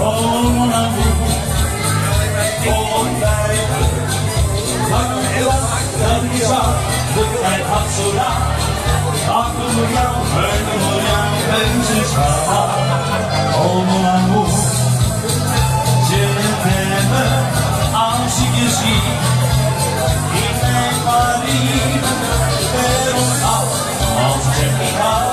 Oh mon amour, oh mijn Lang was dat ik zag, de tijd had zo lang. Achter voor jou, buiten voor jou, mensen schat. Oh mon amour, je t'aime je zie. Ik ben Paris, ver onaf, als ik zeg